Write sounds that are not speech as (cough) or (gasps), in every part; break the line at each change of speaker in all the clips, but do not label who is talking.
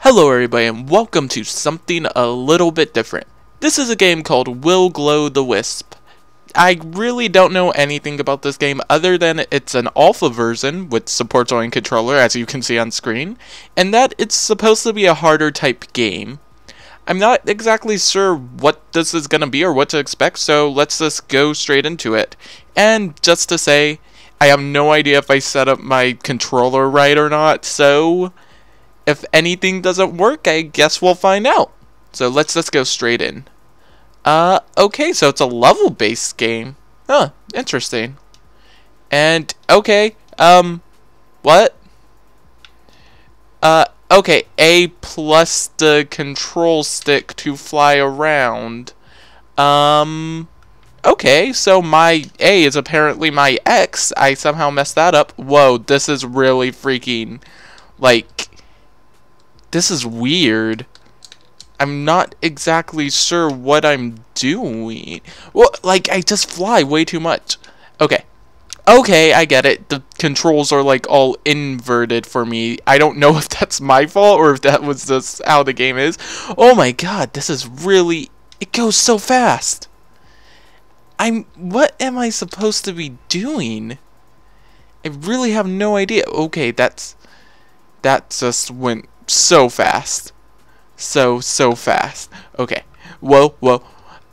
Hello everybody and welcome to something a little bit different. This is a game called Will Glow the Wisp. I really don't know anything about this game other than it's an alpha version which supports only controller as you can see on screen, and that it's supposed to be a harder type game. I'm not exactly sure what this is going to be or what to expect, so let's just go straight into it. And just to say, I have no idea if I set up my controller right or not, so if anything doesn't work, I guess we'll find out. So let's just go straight in. Uh, okay, so it's a level-based game. Huh, interesting. And, okay, um, what? Uh, okay, A plus the control stick to fly around. Um, okay, so my A is apparently my X. I somehow messed that up. Whoa, this is really freaking, like, this is weird. I'm not exactly sure what I'm doing. Well, like, I just fly way too much. Okay. Okay, I get it. The controls are, like, all inverted for me. I don't know (laughs) if that's my fault or if that was just how the game is. Oh my god, this is really... It goes so fast. I'm... What am I supposed to be doing? I really have no idea. Okay, that's... That just went so fast. So, so fast. Okay. Whoa, whoa.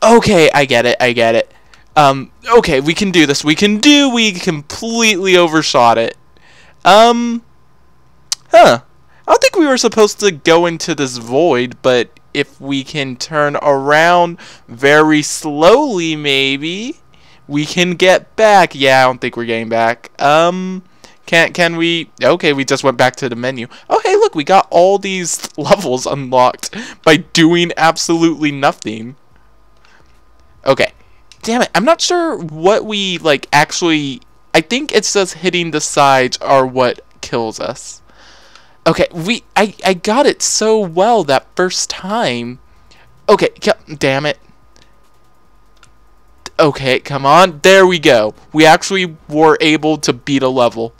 Okay, I get it, I get it. Um, okay, we can do this. We can do, we completely overshot it. Um, huh. I don't think we were supposed to go into this void, but if we can turn around very slowly, maybe, we can get back. Yeah, I don't think we're getting back. Um, can can we? Okay, we just went back to the menu. Oh, hey, look, we got all these (laughs) levels unlocked by doing absolutely nothing. Okay, damn it, I'm not sure what we like actually. I think it's just hitting the sides are what kills us. Okay, we I I got it so well that first time. Okay, damn it. Okay, come on. There we go. We actually were able to beat a level.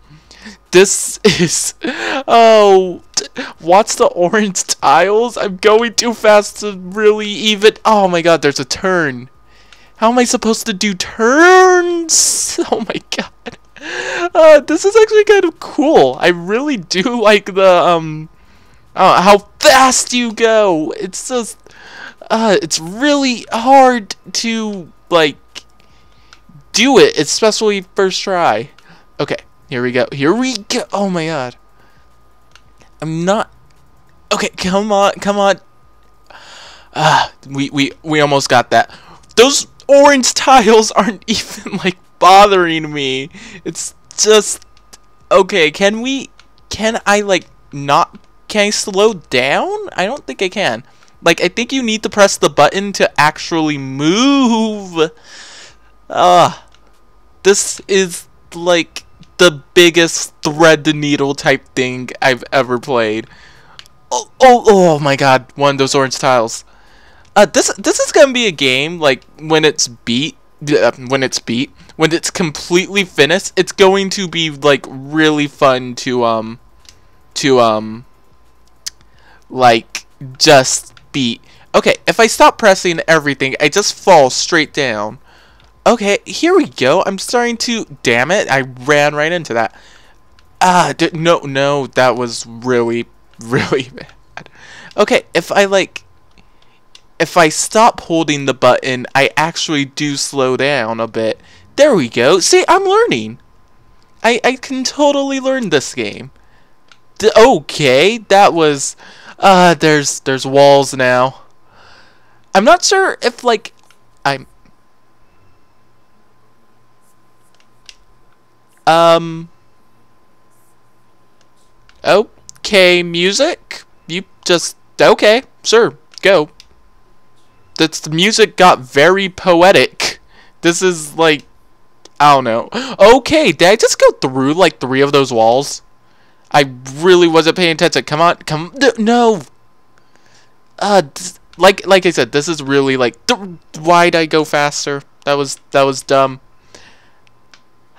This is... Oh... What's the orange tiles? I'm going too fast to really even... Oh my god, there's a turn. How am I supposed to do turns? (laughs) Oh my god. Uh, this is actually kind of cool. I really do like the, um... Uh, how fast you go! It's just... Uh, it's really hard to, like, do it, especially first try. Okay. Here we go. Here we go. Oh my god. I'm not. Okay, come on, come on. Ah, we we we almost got that. Those orange tiles aren't (laughs) even like bothering me. It's just okay. Can we? Can I like not? Can I slow down? I don't think I can. Like I think you need to press the button to actually move. Ah, uh, this is like the biggest thread the needle type thing I've ever played. Oh, oh, oh my god, one of those orange tiles. Uh, this this is gonna be a game like when it's beat, uh, when it's beat, when it's completely finished. It's going to be like really fun to um, to um, like just beat. Okay, if I stop pressing everything, I just fall straight down. Okay, here we go. I'm starting to... Damn it, I ran right into that. Ah, no, no, that was really, (laughs) really bad. Okay, if I, like... If I stop holding the button, I actually do slow down a bit. There we go. See, I'm learning. I, I can totally learn this game. D okay, that was... Uh, there's, there's walls now. I'm not sure if, like, I'm... Um. Okay, music. You just okay, sure, go. That's the music got very poetic. This is like, I don't know. Okay, did I just go through like three of those walls? I really wasn't paying attention. Come on, come no. Uh, like like I said, this is really like. Why'd I go faster? That was that was dumb.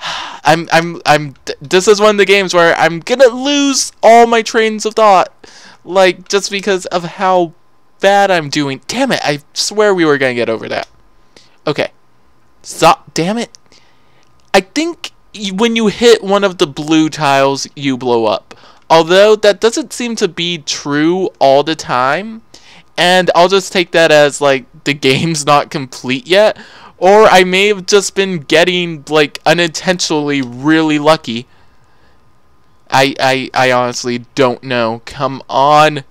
(sighs) I'm I'm I'm this is one of the games where I'm gonna lose all my trains of thought. Like, just because of how bad I'm doing. Damn it, I swear we were gonna get over that. Okay. Stop, damn it. I think when you hit one of the blue tiles, you blow up. Although that doesn't seem to be true all the time. And I'll just take that as, like, the game's (laughs) not complete yet. Or I may have just been getting, like, unintentionally really lucky. I, I, I honestly don't know. Come on.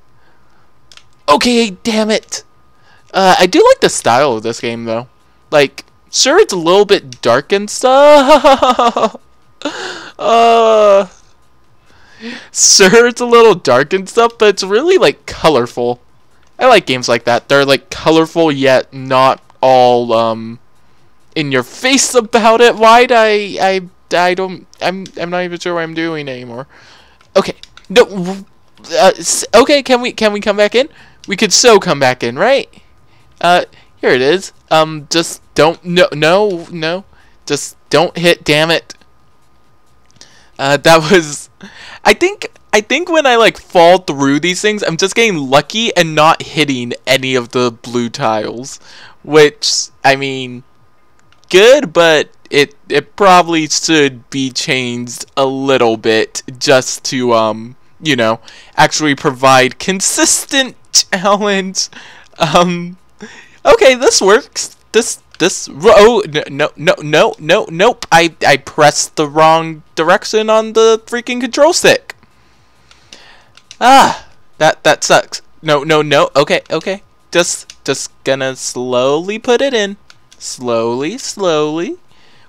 Okay, damn it. Uh, I do like the style of this game, though. Like, sure, it's a little bit dark and stuff. (laughs) uh, sure, it's a little dark and stuff, but it's really, like, colorful. I like games like that. They're, like, colorful, yet not all, um, in your face about it. Why'd I, I I don't. I'm. I'm not even sure what I'm doing anymore. Okay. No. Uh, okay. Can we? Can we come back in? We could so come back in, right? Uh. Here it is. Um. Just don't. No. No. No. Just don't hit. Damn it. Uh. That (laughs) was. I think. I think when I like fall through these things, I'm just getting lucky and not hitting any of the blue tiles. Which, I mean, good, but it it probably should be changed a little bit just to um you know actually provide consistent (laughs) challenge. Um, okay, this works. This this oh no no no no nope. I I pressed the wrong direction on the freaking control stick. Ah, that that sucks. No no no. Okay okay. Just just gonna slowly put it in. Slowly slowly.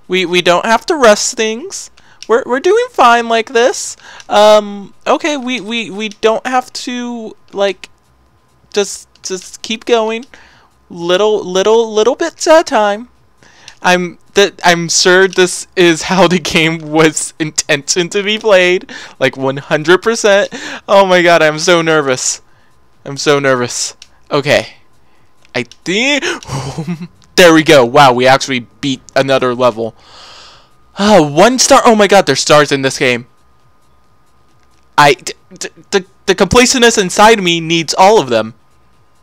We we don't have to rush things. We're we're doing fine like this. Um okay, we we we don't have to like just just keep going little little little bits at a time. I'm that I'm sure this is (laughs) how the game was intended to be played, like 100%. Oh my god, I'm so nervous. I'm so nervous. Okay. I think (laughs) There we go. Wow, we actually beat another level. Uh, one star. Oh my god, there's stars in this game. I, the, the complacentness inside me needs all of them.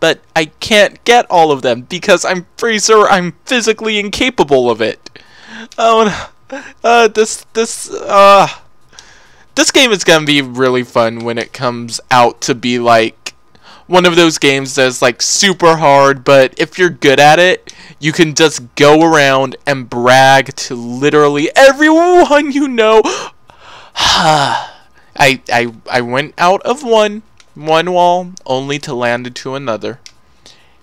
But I can't get all of them because I'm sure I'm physically incapable of it. Oh, uh, this, this, uh, this game is gonna be really fun when it comes out to be like one of those games that's like super hard, but if you're good at it, you can just go around and brag to literally everyone you know. (sighs) I, I, I went out of one, one wall, only to land into another.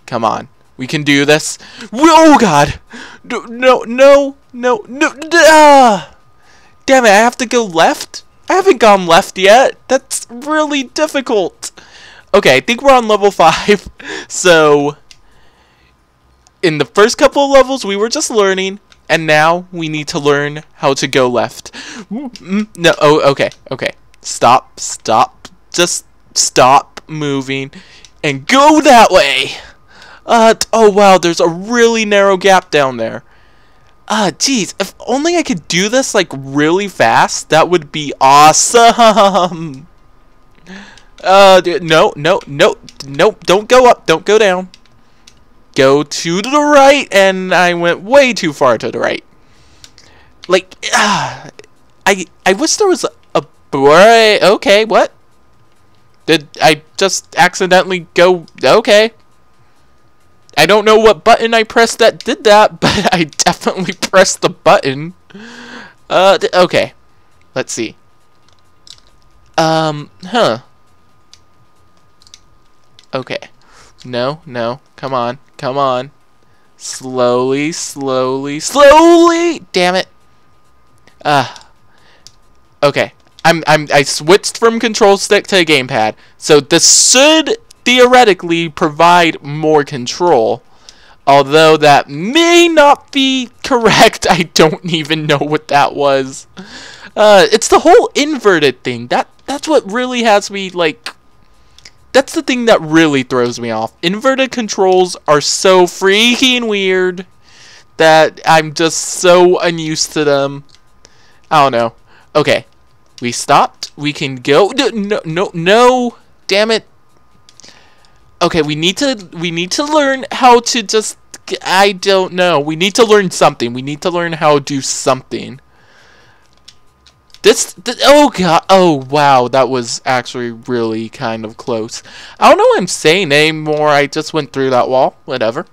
Come on. We can do this. Oh, God. No, no, no, no. Ah. Damn it, I have to go left? I haven't gone left yet. That's really difficult. Okay, I think we're on level 5. (laughs) So, in the first couple of levels, we were just learning, and now we need to learn how to go left. No, oh, okay, okay. Stop, stop, just stop moving, and go that way! Uh, oh wow, there's a really narrow gap down there. Ah, uh, geez, if only I could do this, like, really fast, that would be awesome! (laughs) Uh, no, no, no, no, don't go up, don't go down go to the right, and I went way too far to the right. Like, uh, (sighs) I I wish there was a, a boy. Okay, what? Did I just accidentally go? Okay. I don't know what button I pressed that did that, (laughs) but I definitely (laughs) pressed the button. Uh, okay. Let's see. Um, huh. Okay. No, no. Come on. Come on. Slowly, slowly, slowly! Damn it. Ah. Uh, okay. I'm I'm I switched from control stick to a gamepad. So this should theoretically provide more control. Although that may not be correct. (laughs) I don't even know what that was. Uh, it's the whole inverted thing. That that's what really has me like that's the thing that really throws me off. Inverted controls are so freaking weird that I'm just so unused to them. I don't know. Okay. We stopped. We can go. No, no, no. Damn it. Okay, we need to we need to learn how to just I don't know. We need to learn something. We need to learn how to do something. This, this, oh god, oh wow, that was actually really kind of close. I don't know what I'm saying anymore, I just went through that wall, whatever.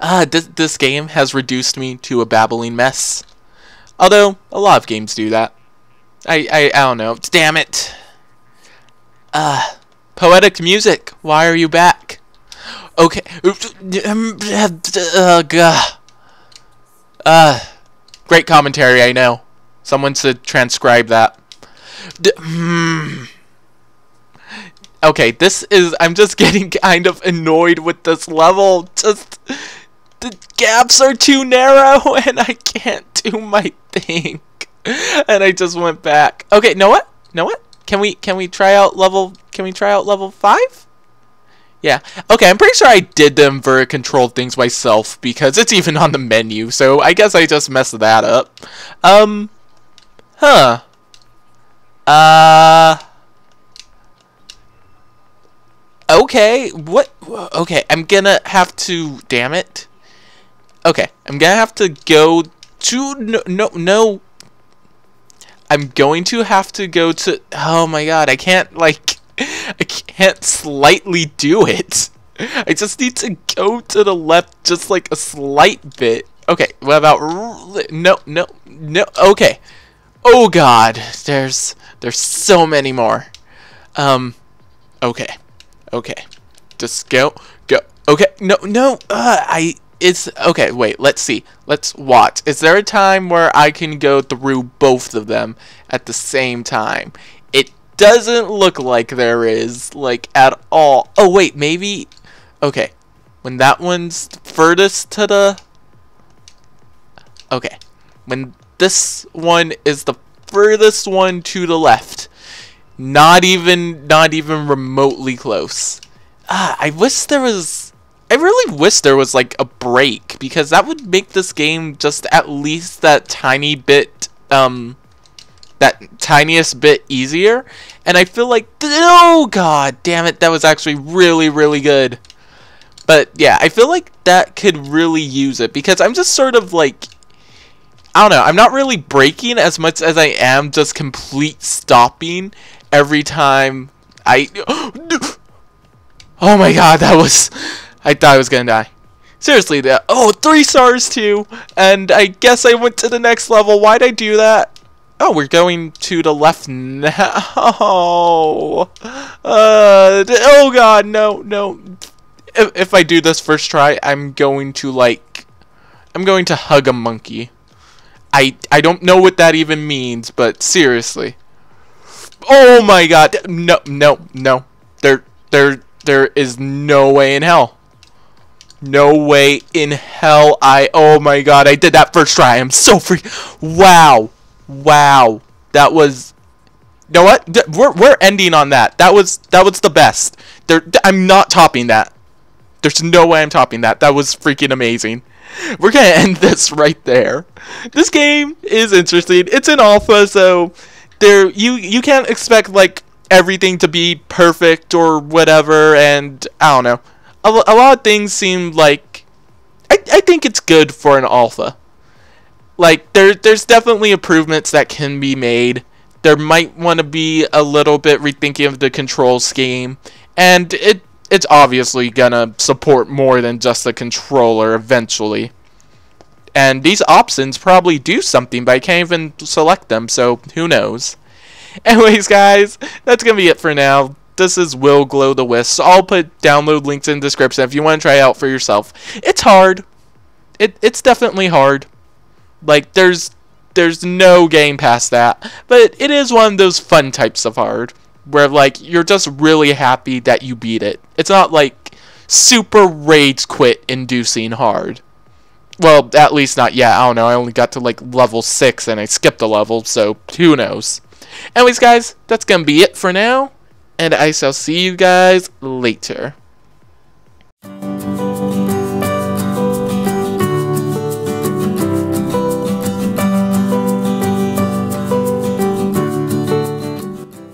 Ah, uh, this, this game has reduced me to a babbling mess. Although, a lot of games do that. I, I, I don't know, damn it. Uh, poetic music, why are you back? Okay, uh, uh, great commentary, I know. Someone should transcribe that. D hmm. Okay, this is... I'm just getting (laughs) kind of annoyed with this level. Just... The gaps are too narrow (laughs) and I can't do my (laughs) thing. (laughs) And I just went back. Okay, know what? Know what? Can we can we try out level can we try out level 5? Yeah. Okay, I'm pretty sure I did them for controlled things myself because it's even on the menu. So I guess I just messed that up. Um Huh. Uh. Okay, what? Okay, I'm gonna have to. Damn it. Okay, I'm gonna have to go to. No, no, no. I'm going to have to go to. Oh my god, I can't, like. (laughs) I can't slightly do it. I just need to go to the left just like a slight bit. Okay, what about. No, no, no. Okay. Oh god, there's there's so many more. Um, okay, okay, just go, go. Okay, no, no. Uh, I it's okay. Wait, let's see. Let's watch. Is there a time where I can go through both of them at the same time? It doesn't look like there is, like at all. Oh wait, maybe. Okay, when that one's furthest to the. Okay, when this one is the furthest one to the left. Not even, not even remotely close. Ah, I wish there was... I really wish there was, like, a brake, because that would make this game just at least that tiny bit, um... That tiniest bit easier. And I feel like, oh god, damn it, that was actually really, really good. But yeah, I feel like that could really use it, because I'm just sort of, like, I don't know. I'm not really braking as much as I am just complete stopping every time I. (gasps) (gasps) Oh my god, that was. I thought I was gonna die. Seriously, that. Oh, three stars too. And I guess I went to the next level. Why'd I do that? Oh, we're going to the left now. (laughs) Uh, oh god, no, no. If, if I do this first try, I'm going to like. I'm going to hug a monkey. I I don't know what that even means, but seriously. Oh my god. No, no, no. There there there is no way in hell. No way in hell I Oh my god, I did that first try. I'm so free. Wow. Wow. That was you know what? We're we're ending on that. That was that was the best. There I'm not topping that. There's no way I'm topping that. That was freaking amazing. we're gonna end (laughs) this right there. This game is interesting. It's an alpha, so there you you can't expect like everything to be perfect or whatever. And I don't know. A, a lot of things seem like I I think it's good for an alpha. Like there there's definitely improvements that can be made. There might want to be a little bit rethinking of the control scheme, and it it's obviously gonna support more than just the controller eventually. And these options probably do something, but I can't even select them, so who knows. (laughs) Anyways, guys, that's gonna be it for now. This is Will Glow the Wisp. I'll put download links in the description if you want to try it out for yourself. It's hard. It it's definitely hard. Like there's there's no game past that. But it is one of those fun types of hard where like you're just really happy that you beat it. It's not like super rage quit inducing hard. Well, at least not yet. I don't know. I only got to like level 6 and I skipped a level, so who knows. Anyways, guys, that's going to be it for now. And I shall see you guys later.